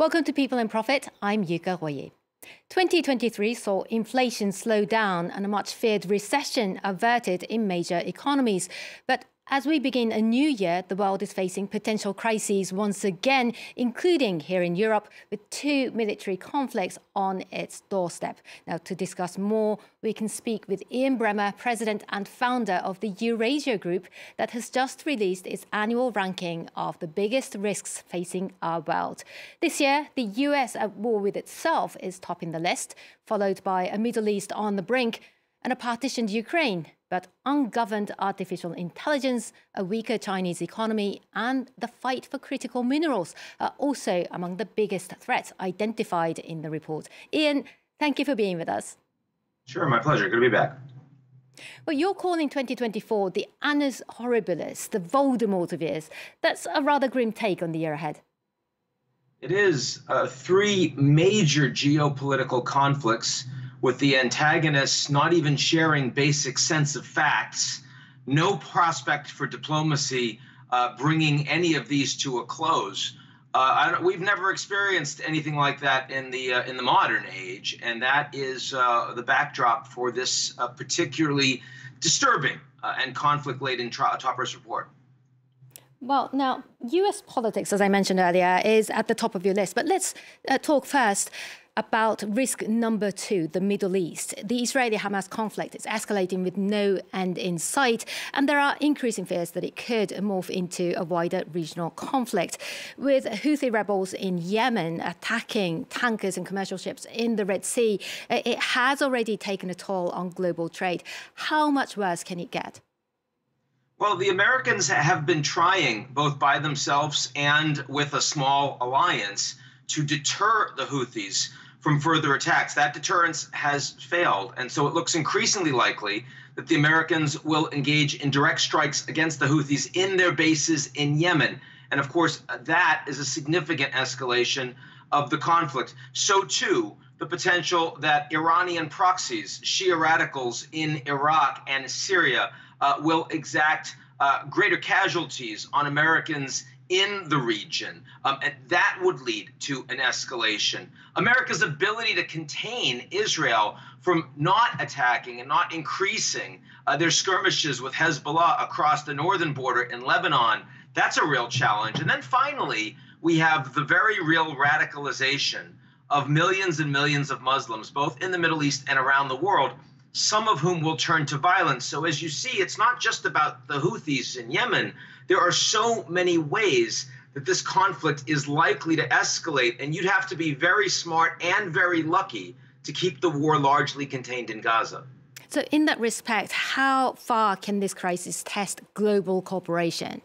Welcome to People and Profit. I'm Yuka Royer. 2023 saw inflation slow down and a much feared recession averted in major economies. But as we begin a new year, the world is facing potential crises once again, including here in Europe, with two military conflicts on its doorstep. Now, to discuss more, we can speak with Ian Bremmer, president and founder of the Eurasia Group, that has just released its annual ranking of the biggest risks facing our world. This year, the US at war with itself is topping the list, followed by a Middle East on the brink and a partitioned Ukraine but ungoverned artificial intelligence, a weaker Chinese economy, and the fight for critical minerals are also among the biggest threats identified in the report. Ian, thank you for being with us. Sure, my pleasure. Good to be back. Well, you're calling 2024 the Annus Horribilis, the Voldemort of years. That's a rather grim take on the year ahead. It is uh, three major geopolitical conflicts with the antagonists not even sharing basic sense of facts, no prospect for diplomacy uh, bringing any of these to a close. Uh, we've never experienced anything like that in the uh, in the modern age, and that is uh, the backdrop for this uh, particularly disturbing uh, and conflict-laden top risk report. Well, now, US politics, as I mentioned earlier, is at the top of your list. But let's uh, talk first about risk number two, the Middle East. The Israeli Hamas conflict is escalating with no end in sight, and there are increasing fears that it could morph into a wider regional conflict. With Houthi rebels in Yemen attacking tankers and commercial ships in the Red Sea, it has already taken a toll on global trade. How much worse can it get? Well, the Americans have been trying, both by themselves and with a small alliance, to deter the Houthis from further attacks. That deterrence has failed. And so it looks increasingly likely that the Americans will engage in direct strikes against the Houthis in their bases in Yemen. And of course, that is a significant escalation of the conflict. So, too, the potential that Iranian proxies, Shia radicals in Iraq and Syria, uh, will exact uh, greater casualties on Americans in the region. Um, and that would lead to an escalation. America's ability to contain Israel from not attacking and not increasing uh, their skirmishes with Hezbollah across the northern border in Lebanon, that's a real challenge. And then finally, we have the very real radicalization of millions and millions of Muslims, both in the Middle East and around the world, some of whom will turn to violence. So, as you see, it's not just about the Houthis in Yemen. There are so many ways that this conflict is likely to escalate, and you'd have to be very smart and very lucky to keep the war largely contained in Gaza. So, in that respect, how far can this crisis test global cooperation?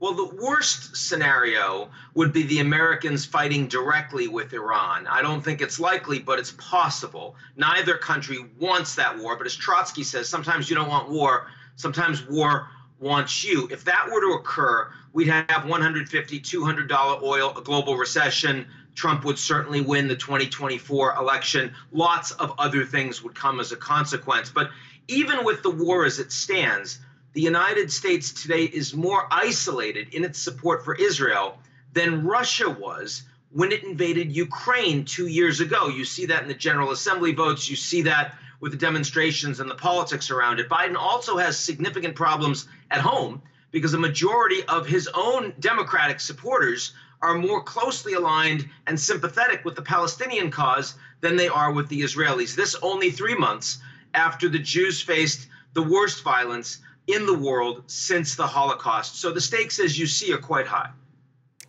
Well, the worst scenario would be the Americans fighting directly with Iran. I don't think it's likely, but it's possible. Neither country wants that war, but as Trotsky says, sometimes you don't want war, sometimes war wants you. If that were to occur, we'd have $150, $200 oil, a global recession. Trump would certainly win the 2024 election. Lots of other things would come as a consequence. But even with the war as it stands, the United States today is more isolated in its support for Israel than Russia was when it invaded Ukraine two years ago. You see that in the General Assembly votes. You see that with the demonstrations and the politics around it. Biden also has significant problems at home because a majority of his own Democratic supporters are more closely aligned and sympathetic with the Palestinian cause than they are with the Israelis. This only three months after the Jews faced the worst violence in the world since the Holocaust. So the stakes, as you see, are quite high.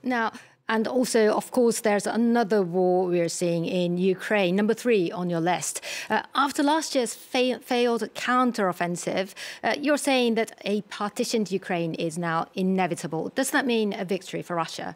Now, and also, of course, there's another war we're seeing in Ukraine, number three on your list. Uh, after last year's fa failed counteroffensive, uh, you're saying that a partitioned Ukraine is now inevitable. Does that mean a victory for Russia?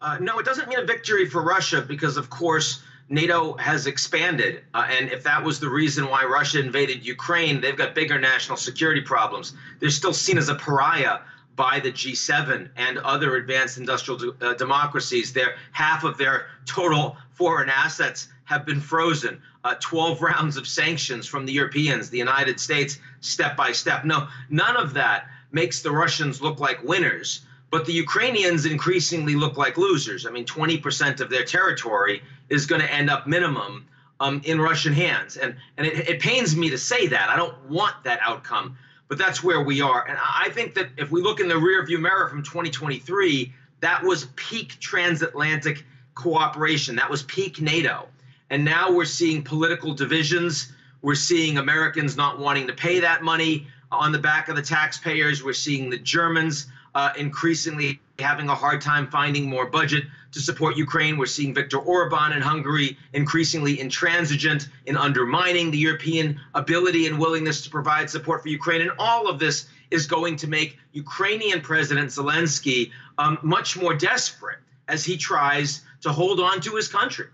Uh, no, it doesn't mean a victory for Russia because, of course, NATO has expanded. Uh, and if that was the reason why Russia invaded Ukraine, they've got bigger national security problems. They're still seen as a pariah by the G7 and other advanced industrial uh, democracies. Their half of their total foreign assets have been frozen. Uh, 12 rounds of sanctions from the Europeans, the United States, step by step. No, none of that makes the Russians look like winners. But the Ukrainians increasingly look like losers. I mean, 20% of their territory is going to end up minimum um, in Russian hands. And, and it, it pains me to say that. I don't want that outcome, but that's where we are. And I think that if we look in the rearview mirror from 2023, that was peak transatlantic cooperation, that was peak NATO. And now we're seeing political divisions. We're seeing Americans not wanting to pay that money on the back of the taxpayers. We're seeing the Germans uh, increasingly having a hard time finding more budget to support Ukraine. We're seeing Viktor Orban in Hungary increasingly intransigent in undermining the European ability and willingness to provide support for Ukraine. And all of this is going to make Ukrainian President Zelensky um, much more desperate as he tries to hold on to his country.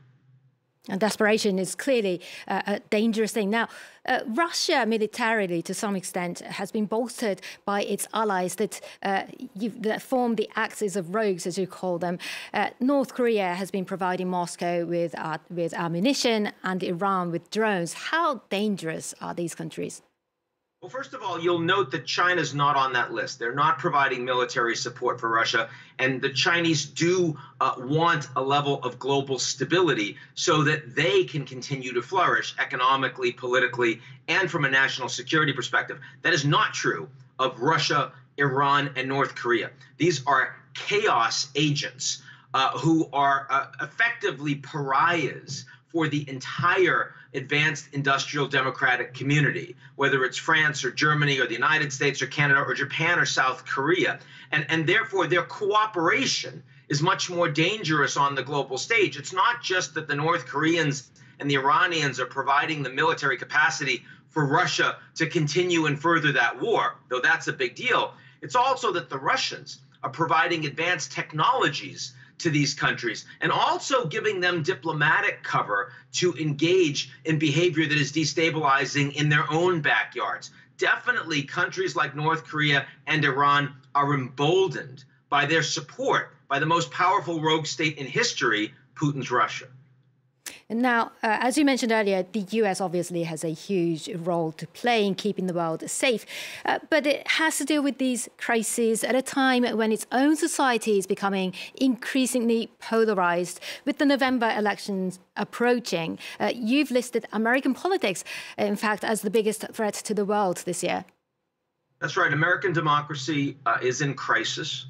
And desperation is clearly uh, a dangerous thing. Now, uh, Russia militarily, to some extent, has been bolstered by its allies that, uh, that form the axis of rogues, as you call them. Uh, North Korea has been providing Moscow with, uh, with ammunition and Iran with drones. How dangerous are these countries? Well, first of all, you'll note that China's not on that list. They're not providing military support for Russia. And the Chinese do uh, want a level of global stability so that they can continue to flourish economically, politically, and from a national security perspective. That is not true of Russia, Iran, and North Korea. These are chaos agents uh, who are uh, effectively pariahs for the entire advanced industrial democratic community, whether it's France or Germany or the United States or Canada or Japan or South Korea. And, and therefore, their cooperation is much more dangerous on the global stage. It's not just that the North Koreans and the Iranians are providing the military capacity for Russia to continue and further that war, though that's a big deal. It's also that the Russians are providing advanced technologies to these countries and also giving them diplomatic cover to engage in behavior that is destabilizing in their own backyards. Definitely, countries like North Korea and Iran are emboldened by their support by the most powerful rogue state in history, Putin's Russia. Now, uh, as you mentioned earlier, the US obviously has a huge role to play in keeping the world safe, uh, but it has to deal with these crises at a time when its own society is becoming increasingly polarized. With the November elections approaching, uh, you've listed American politics, in fact, as the biggest threat to the world this year. That's right. American democracy uh, is in crisis.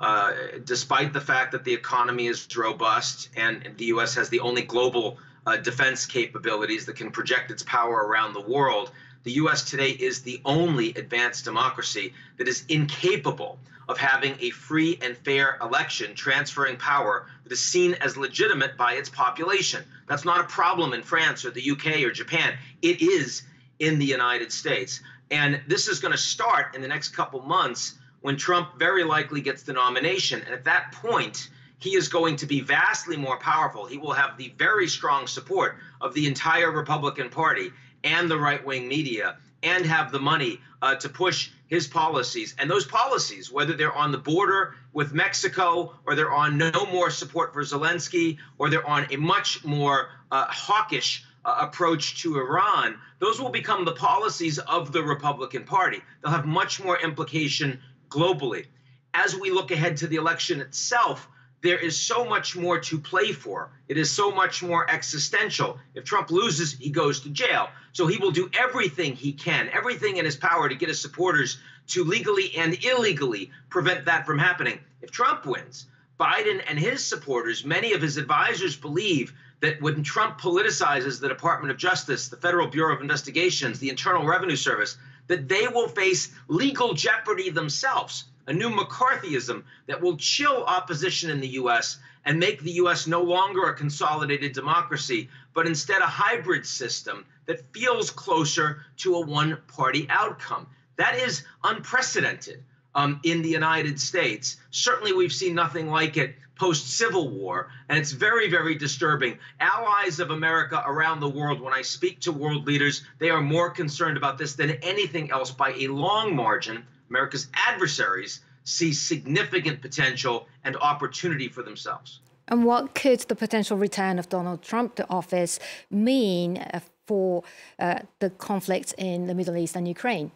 Uh, despite the fact that the economy is robust and the U.S. has the only global uh, defense capabilities that can project its power around the world, the U.S. today is the only advanced democracy that is incapable of having a free and fair election transferring power that is seen as legitimate by its population. That's not a problem in France or the UK or Japan. It is in the United States. And this is going to start in the next couple months when Trump very likely gets the nomination. And at that point, he is going to be vastly more powerful. He will have the very strong support of the entire Republican Party and the right wing media and have the money uh, to push his policies. And those policies, whether they're on the border with Mexico or they're on no more support for Zelensky or they're on a much more uh, hawkish uh, approach to Iran, those will become the policies of the Republican Party. They'll have much more implication globally. As we look ahead to the election itself, there is so much more to play for. It is so much more existential. If Trump loses, he goes to jail. So he will do everything he can, everything in his power to get his supporters to legally and illegally prevent that from happening. If Trump wins, Biden and his supporters, many of his advisors believe that when Trump politicizes the Department of Justice, the Federal Bureau of Investigations, the Internal Revenue Service, that they will face legal jeopardy themselves, a new McCarthyism that will chill opposition in the U.S. and make the U.S. no longer a consolidated democracy, but instead a hybrid system that feels closer to a one party outcome. That is unprecedented um, in the United States. Certainly, we've seen nothing like it post Civil War, and it's very, very disturbing. Allies of America around the world, when I speak to world leaders, they are more concerned about this than anything else by a long margin. America's adversaries see significant potential and opportunity for themselves. And what could the potential return of Donald Trump to office mean uh, for uh, the conflict in the Middle East and Ukraine?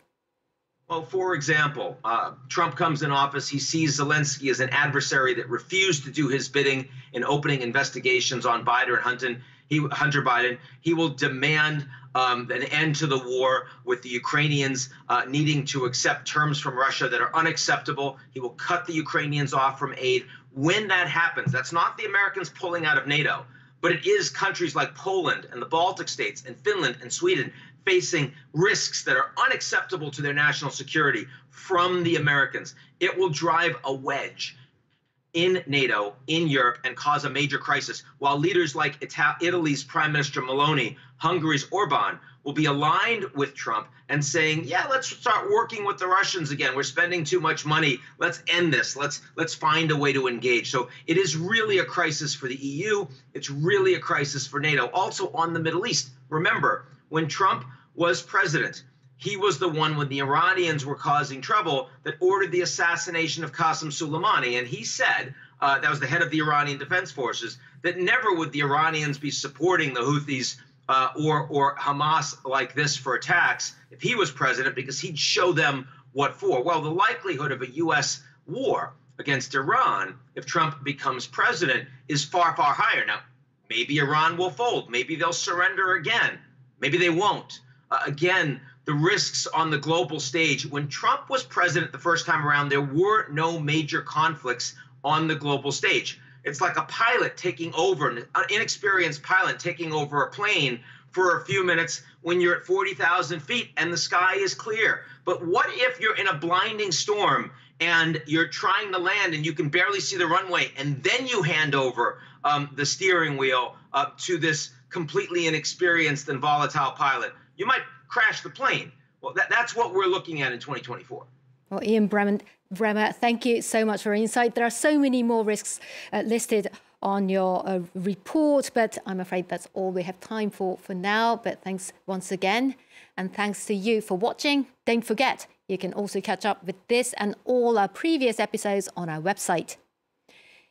Well, for example, uh, Trump comes in office. He sees Zelensky as an adversary that refused to do his bidding in opening investigations on Biden and Hunter. He, Hunter Biden. He will demand um, an end to the war with the Ukrainians uh, needing to accept terms from Russia that are unacceptable. He will cut the Ukrainians off from aid. When that happens, that's not the Americans pulling out of NATO, but it is countries like Poland and the Baltic states and Finland and Sweden facing risks that are unacceptable to their national security from the Americans. It will drive a wedge in NATO, in Europe, and cause a major crisis, while leaders like Italy's Prime Minister Meloni, Hungary's Orban, will be aligned with Trump and saying, "Yeah, let's start working with the Russians again. We're spending too much money. Let's end this. Let's let's find a way to engage." So it is really a crisis for the EU. It's really a crisis for NATO. Also on the Middle East. Remember, when Trump was president. He was the one when the Iranians were causing trouble that ordered the assassination of Qasem Soleimani. And he said, uh, that was the head of the Iranian Defense Forces, that never would the Iranians be supporting the Houthis uh, or, or Hamas like this for attacks if he was president, because he'd show them what for. Well, the likelihood of a U.S. war against Iran, if Trump becomes president, is far, far higher. Now, maybe Iran will fold. Maybe they'll surrender again. Maybe they won't. Uh, again, the risks on the global stage. When Trump was president the first time around, there were no major conflicts on the global stage. It's like a pilot taking over, an inexperienced pilot taking over a plane for a few minutes when you're at 40,000 feet and the sky is clear. But what if you're in a blinding storm and you're trying to land and you can barely see the runway and then you hand over um, the steering wheel uh, to this completely inexperienced and volatile pilot? You might crash the plane. Well, that, that's what we're looking at in 2024. Well, Ian Bremmer, Bremmer, thank you so much for your insight. There are so many more risks uh, listed on your uh, report, but I'm afraid that's all we have time for for now. But thanks once again. And thanks to you for watching. Don't forget, you can also catch up with this and all our previous episodes on our website.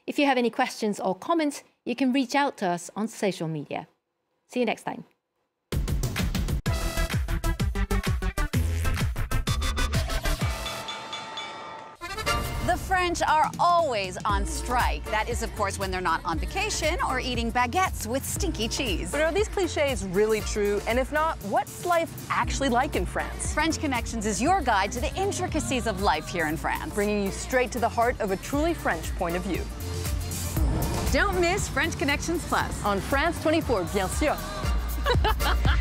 If you have any questions or comments, you can reach out to us on social media. See you next time. The French are always on strike. That is, of course, when they're not on vacation or eating baguettes with stinky cheese. But are these cliches really true? And if not, what's life actually like in France? French Connections is your guide to the intricacies of life here in France, bringing you straight to the heart of a truly French point of view. Don't miss French Connections Plus on France 24, bien sûr.